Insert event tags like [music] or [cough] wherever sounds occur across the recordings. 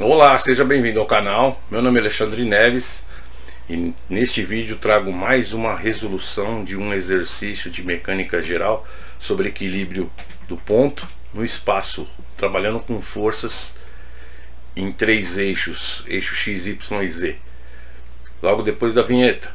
Olá, seja bem-vindo ao canal. Meu nome é Alexandre Neves e neste vídeo trago mais uma resolução de um exercício de mecânica geral sobre equilíbrio do ponto no espaço, trabalhando com forças em três eixos, eixo X, Y e Z. Logo depois da vinheta.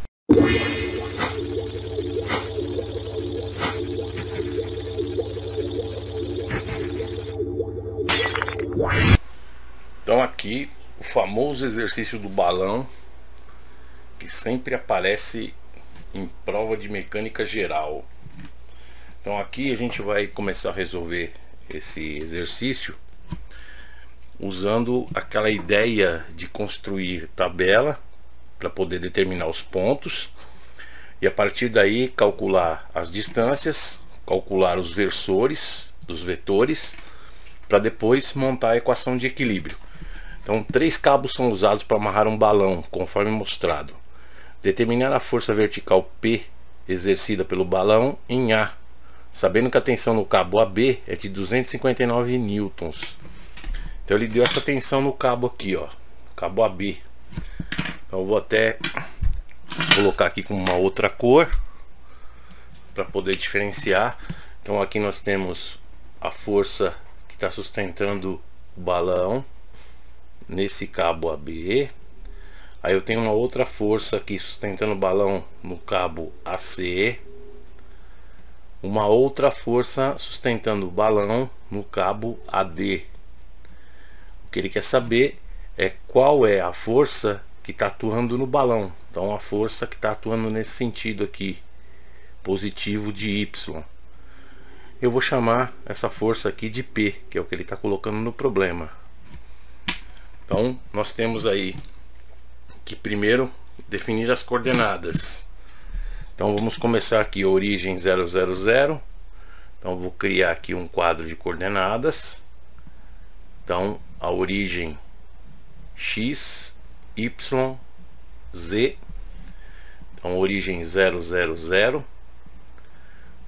Então aqui o famoso exercício do balão que sempre aparece em prova de mecânica geral. Então aqui a gente vai começar a resolver esse exercício usando aquela ideia de construir tabela para poder determinar os pontos e a partir daí calcular as distâncias, calcular os versores dos vetores para depois montar a equação de equilíbrio. Então, três cabos são usados para amarrar um balão, conforme mostrado. Determinar a força vertical P exercida pelo balão em A, sabendo que a tensão no cabo AB é de 259 newtons. Então ele deu essa tensão no cabo aqui, ó, cabo AB. Então eu vou até colocar aqui com uma outra cor para poder diferenciar. Então aqui nós temos a força que está sustentando o balão nesse cabo AB. Aí eu tenho uma outra força aqui sustentando o balão no cabo AC. Uma outra força sustentando o balão no cabo AD. O que ele quer saber é qual é a força que está atuando no balão. Então a força que está atuando nesse sentido aqui, positivo de Y. Eu vou chamar essa força aqui de P, que é o que ele está colocando no problema. Então nós temos aí que primeiro definir as coordenadas. Então vamos começar aqui origem 000. Então vou criar aqui um quadro de coordenadas. Então a origem x, y, z. Então origem 000.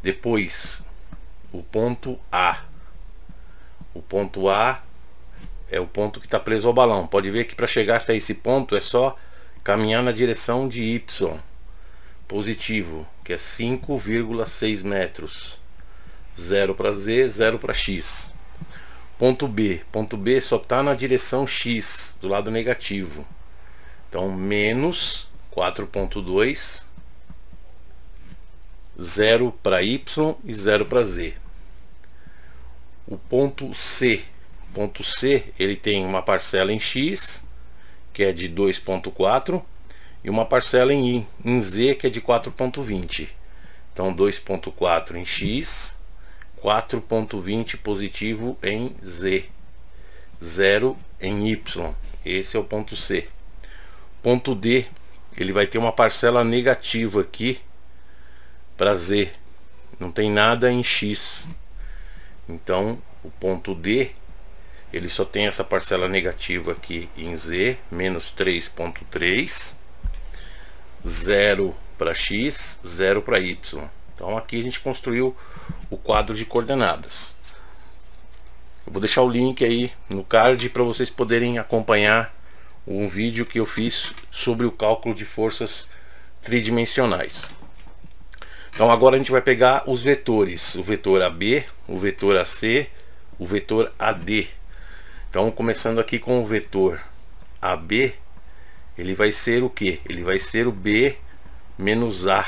Depois o ponto A. O ponto A é o ponto que está preso ao balão. Pode ver que para chegar até esse ponto é só caminhar na direção de Y positivo, que é 5,6 metros. 0 para Z, 0 para X. Ponto B. Ponto B só está na direção X, do lado negativo. Então, menos 4.2, 0 para Y e 0 para Z. O ponto C ponto C ele tem uma parcela em X que é de 2.4 e uma parcela em em Z que é de 4.20 então 2.4 em X 4.20 positivo em Z 0 em Y. Esse é o ponto C. Ponto D ele vai ter uma parcela negativa aqui para Z. Não tem nada em X. Então o ponto D ele só tem essa parcela negativa aqui em Z, menos 3.3, 0 para X, 0 para Y. Então aqui a gente construiu o quadro de coordenadas. Eu vou deixar o link aí no card para vocês poderem acompanhar um vídeo que eu fiz sobre o cálculo de forças tridimensionais. Então agora a gente vai pegar os vetores, o vetor AB, o vetor AC, o vetor AD então, começando aqui com o vetor AB, ele vai ser o que? Ele vai ser o B menos A.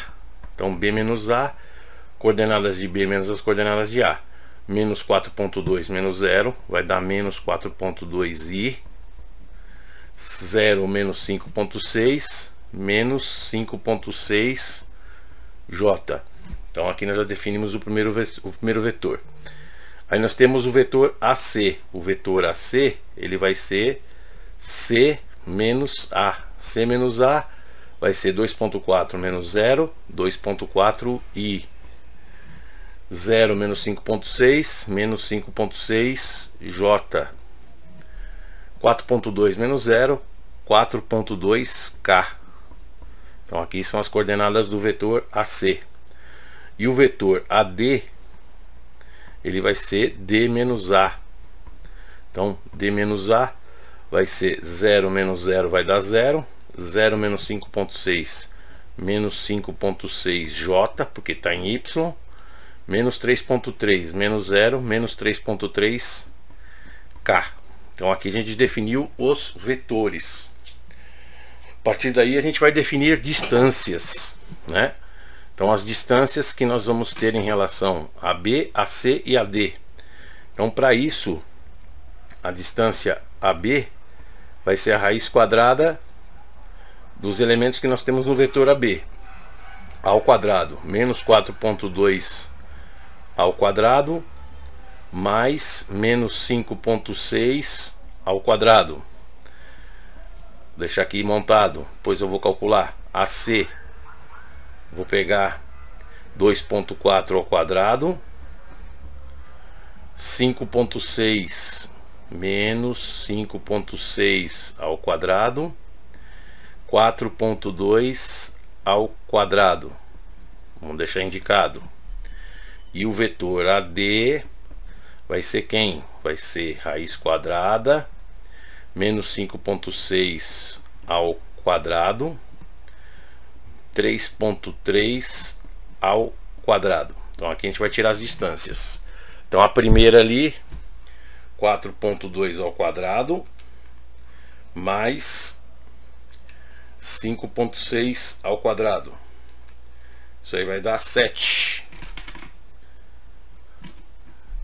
Então, B menos A, coordenadas de B menos as coordenadas de A. Menos 4.2 menos 0 vai dar menos 4.2i. 0 menos 5.6 menos 5.6 j. Então aqui nós já definimos o primeiro, o primeiro vetor. Aí nós temos o vetor AC. O vetor AC ele vai ser C menos A. C menos A vai ser 2.4 menos 0, 2.4 I. 0 menos 5.6 menos 5.6 J. 4.2 menos 0, 4.2 K. Então aqui são as coordenadas do vetor AC. E o vetor AD ele vai ser D menos A. Então, D menos A vai ser 0 menos 0 vai dar 0. 0 menos 5.6 menos 5.6 J, porque está em Y. Menos 3.3 menos 0, menos 3.3 K. Então aqui a gente definiu os vetores. A partir daí a gente vai definir distâncias, né? Então as distâncias que nós vamos ter em relação a B, a C e a D. Então para isso a distância AB vai ser a raiz quadrada dos elementos que nós temos no vetor AB ao quadrado menos 4.2 ao quadrado mais menos 5.6 ao quadrado. Vou deixar aqui montado, pois eu vou calcular AC. Vou pegar 2.4 ao quadrado, 5.6 menos 5.6 ao quadrado, 4.2 ao quadrado. Vamos deixar indicado. E o vetor AD vai ser quem? Vai ser raiz quadrada menos 5.6 ao quadrado 3.3 ao quadrado. Então aqui a gente vai tirar as distâncias. Então a primeira ali 4.2 ao quadrado mais 5.6 ao quadrado. Isso aí vai dar 7.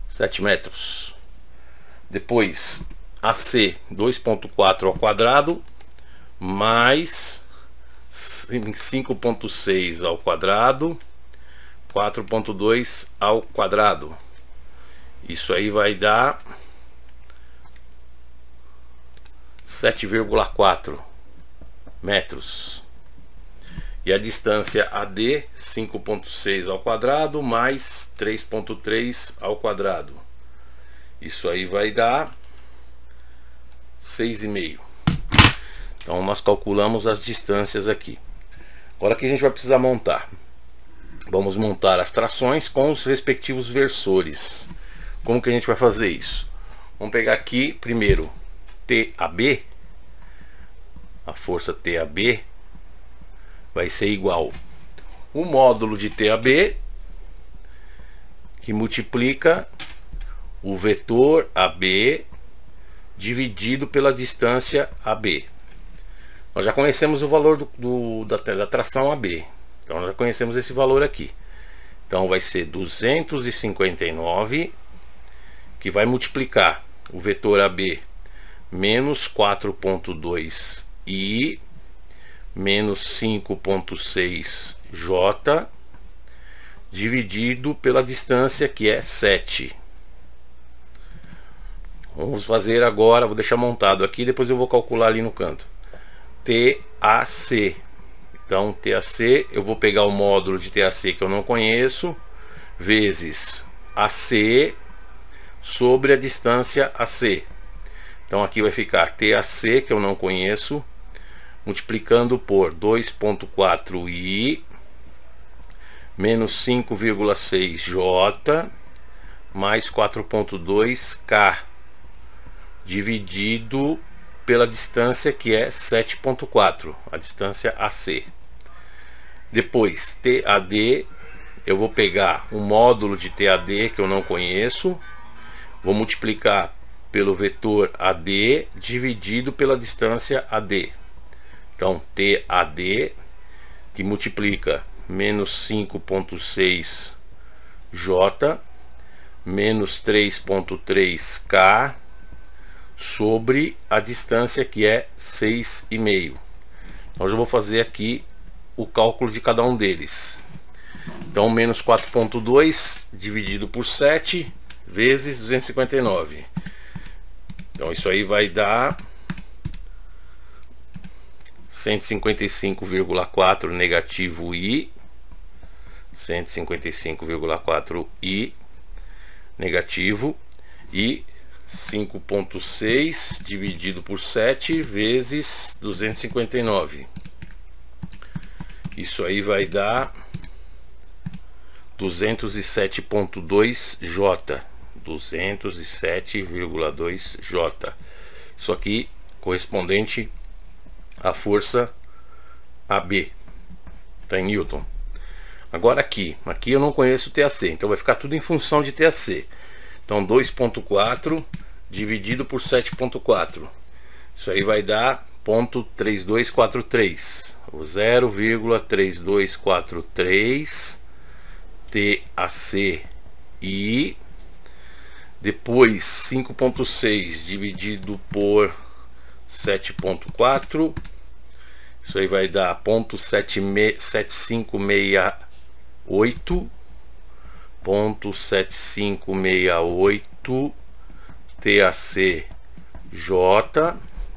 7 metros. Depois, AC 2.4 ao quadrado mais 5.6 ao quadrado 4.2 ao quadrado. Isso aí vai dar 7,4 metros. E a distância AD 5.6 ao quadrado mais 3.3 ao quadrado. Isso aí vai dar 6,5. Então nós calculamos as distâncias aqui. Agora que a gente vai precisar montar. Vamos montar as trações com os respectivos versores. Como que a gente vai fazer isso? Vamos pegar aqui primeiro TAB. A força TAB vai ser igual o módulo de TAB que multiplica o vetor AB dividido pela distância AB. Nós já conhecemos o valor do, do da, da tração AB. Então nós já conhecemos esse valor aqui. Então vai ser 259 que vai multiplicar o vetor AB menos 4.2 I menos 5.6J dividido pela distância que é 7. Vamos fazer agora, vou deixar montado aqui, depois eu vou calcular ali no canto. TAC. Então, TAC, eu vou pegar o módulo de TAC que eu não conheço, vezes AC sobre a distância AC. Então aqui vai ficar TAC, que eu não conheço, multiplicando por 2.4i menos 5,6j mais 4.2k dividido pela distância que é 7.4, a distância AC. Depois, TAD, eu vou pegar um módulo de TAD que eu não conheço, vou multiplicar pelo vetor AD dividido pela distância AD. Então, TAD, que multiplica menos 5.6 J menos 3.3K sobre a distância que é 6,5. Então, eu vou fazer aqui o cálculo de cada um deles. Então, menos 4.2 dividido por 7 vezes 259. Então, isso aí vai dar 155,4 negativo I 155,4 I negativo e 5.6 dividido por 7 vezes 259 isso aí vai dar 207.2 J. 207,2 J. Isso aqui correspondente à força AB, está em Newton. Agora aqui, aqui eu não conheço o TAC, então vai ficar tudo em função de TAC. Então 2.4 dividido por 7.4. Isso aí vai dar 0.3243. 0,3243 TACI. Depois 5.6 dividido por 7.4. Isso aí vai dar 0.7568 0.7568 TACJ,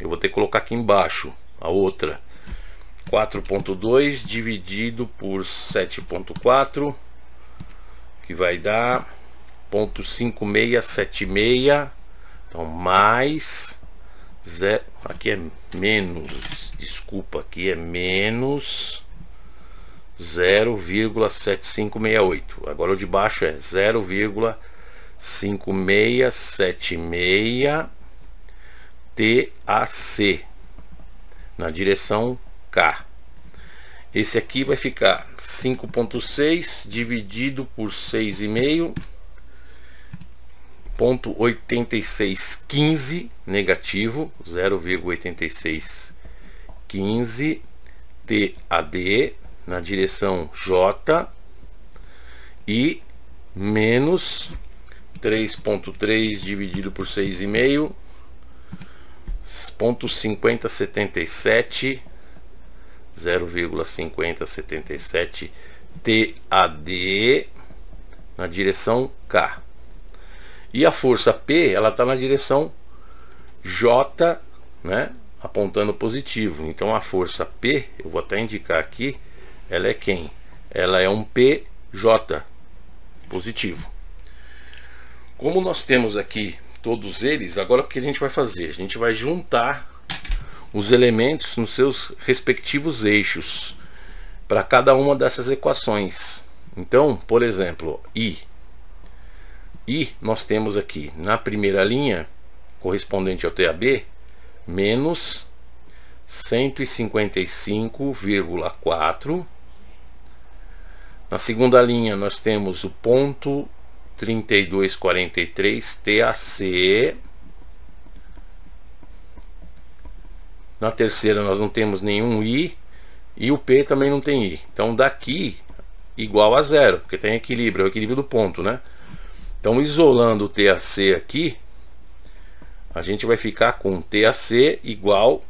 eu vou ter que colocar aqui embaixo a outra, 4.2 dividido por 7.4, que vai dar 0.5676, então mais, zero, aqui é menos, desculpa, aqui é menos 0,7568 agora o de baixo é 0,5676 TAC na direção K. Esse aqui vai ficar 5.6 dividido por 6,5 0,8615 negativo 0,8615 TAD na direção J e menos 3.3 dividido por 6,5 ponto 5077 0,5077 TAD na direção K e a força P, ela está na direção J, né? Apontando positivo. Então a força P, eu vou até indicar aqui, ela é quem? Ela é um PJ positivo. Como nós temos aqui todos eles, agora o que a gente vai fazer? A gente vai juntar os elementos nos seus respectivos eixos para cada uma dessas equações. Então, por exemplo, I e nós temos aqui na primeira linha, correspondente ao TAB, menos 155,4. Na segunda linha nós temos o ponto 3243 TAC. Na terceira nós não temos nenhum I e o P também não tem I. Então daqui igual a zero, porque tem equilíbrio, é o equilíbrio do ponto, né? Então, isolando o TAC aqui, a gente vai ficar com TAC igual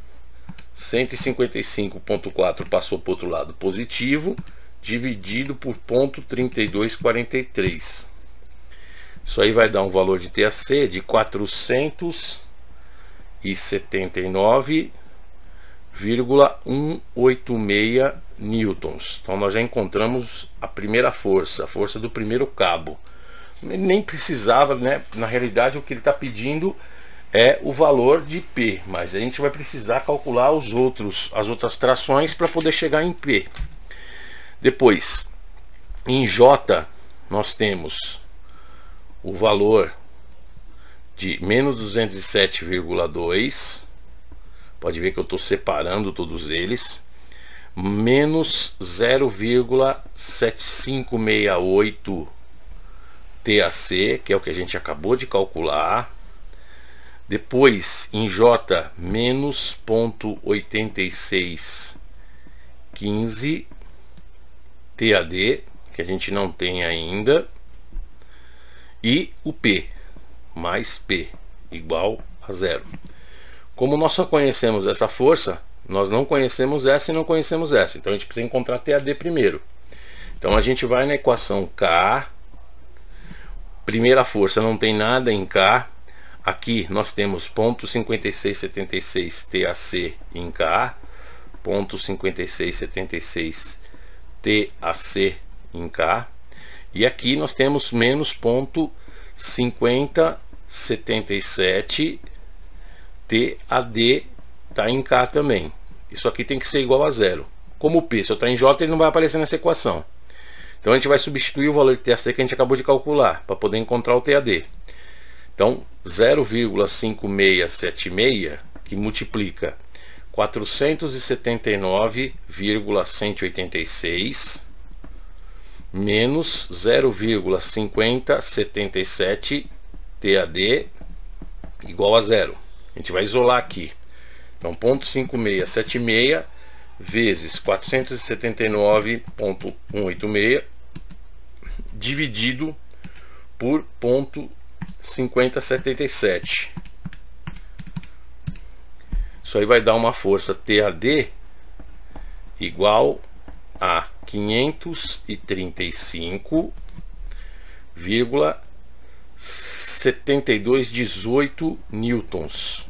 155.4 passou para o outro lado positivo, dividido por ponto 3243. Isso aí vai dar um valor de TAC de 479,186 newtons. Então nós já encontramos a primeira força, a força do primeiro cabo nem precisava, né? Na realidade, o que ele está pedindo é o valor de P, mas a gente vai precisar calcular os outros, as outras trações para poder chegar em P. Depois, em J, nós temos o valor de menos 207,2. Pode ver que eu estou separando todos eles. Menos 0,7568 TAC, que é o que a gente acabou de calcular. Depois em J menos ponto 8615 TAD, que a gente não tem ainda. E o P mais P igual a zero. Como nós só conhecemos essa força, nós não conhecemos essa e não conhecemos essa. Então a gente precisa encontrar TAD primeiro. Então a gente vai na equação K Primeira força não tem nada em K. Aqui nós temos ponto 5676 TAC em K, ponto 5676 TAC em K. E aqui nós temos menos ponto 5077 TAD está em K também. Isso aqui tem que ser igual a zero. Como o P, eu está em J, ele não vai aparecer nessa equação. Então a gente vai substituir o valor de TAC que a gente acabou de calcular para poder encontrar o TAD. Então 0,5676 que multiplica 479,186 menos 0,5077 TAD igual a zero. A gente vai isolar aqui. Então, ponto 5676 vezes 479.186 dividido por ponto 5077. Isso aí vai dar uma força TAD igual a 535,7218 newtons.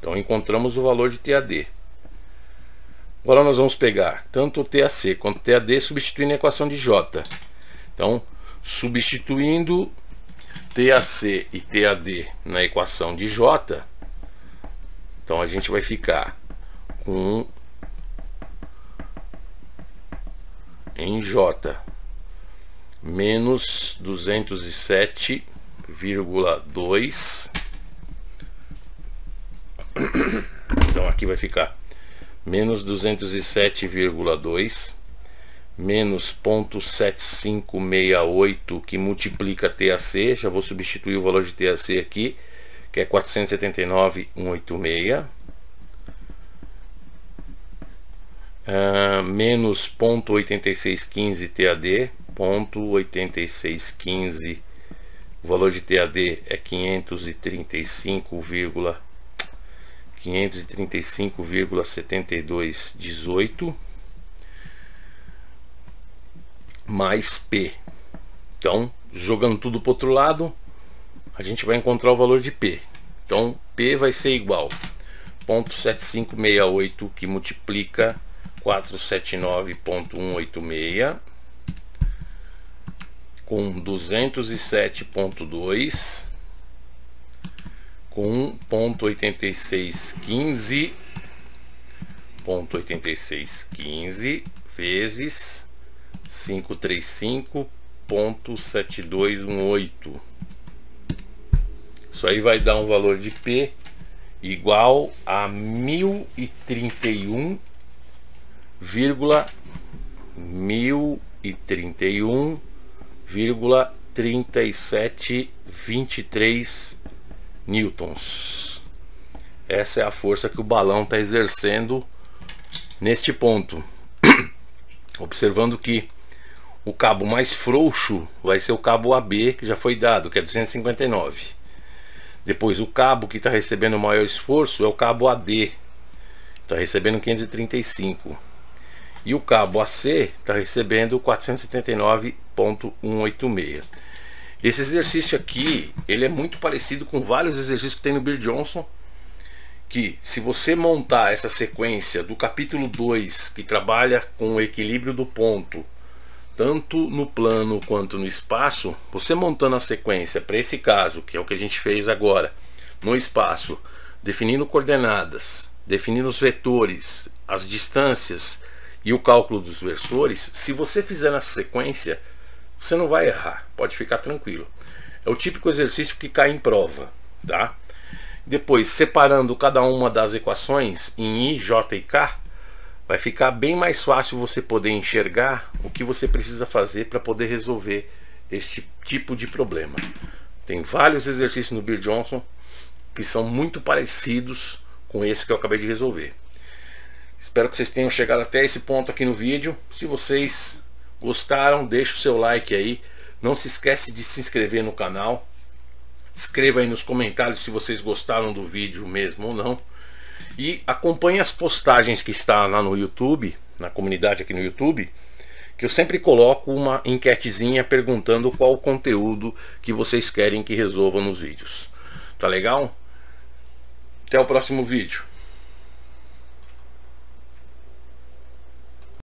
Então encontramos o valor de TAD. Agora nós vamos pegar tanto o TAC quanto o TAD substituindo a equação de J. Então, substituindo TAC e TAD na equação de J, então a gente vai ficar com em J menos 207,2 então aqui vai ficar menos 207,2 menos ponto 7568 que multiplica TAC, já vou substituir o valor de TAC aqui, que é 479,186 uh, menos ponto 8615 TAD, ponto 8615 o valor de TAD é 535, 535,7218 mais P. Então, jogando tudo para outro lado, a gente vai encontrar o valor de P. Então, P vai ser igual ponto 7568 que multiplica 479.186 com 207.2 com ponto 8615 ponto 8615 vezes 535.7218 isso aí vai dar um valor de P igual a 1031 vírgula 1031,3723 newtons. Essa é a força que o balão está exercendo neste ponto. [coughs] Observando que o cabo mais frouxo vai ser o cabo AB que já foi dado, que é 259. Depois o cabo que está recebendo o maior esforço é o cabo AD, está recebendo 535 e o cabo AC está recebendo 479.186. Esse exercício aqui, ele é muito parecido com vários exercícios que tem no Bill Johnson, que se você montar essa sequência do capítulo 2, que trabalha com o equilíbrio do ponto, tanto no plano quanto no espaço, você montando a sequência para esse caso, que é o que a gente fez agora, no espaço, definindo coordenadas, definindo os vetores, as distâncias, e o cálculo dos versores, se você fizer na sequência, você não vai errar, pode ficar tranquilo. É o típico exercício que cai em prova, tá? Depois, separando cada uma das equações em I, J e K, vai ficar bem mais fácil você poder enxergar o que você precisa fazer para poder resolver este tipo de problema. Tem vários exercícios no Bill Johnson que são muito parecidos com esse que eu acabei de resolver. Espero que vocês tenham chegado até esse ponto aqui no vídeo. Se vocês gostaram, deixe o seu like aí. Não se esquece de se inscrever no canal. Escreva aí nos comentários se vocês gostaram do vídeo mesmo ou não. E acompanhe as postagens que está lá no YouTube, na comunidade aqui no YouTube, que eu sempre coloco uma enquetezinha perguntando qual o conteúdo que vocês querem que resolva nos vídeos. Tá legal? Até o próximo vídeo.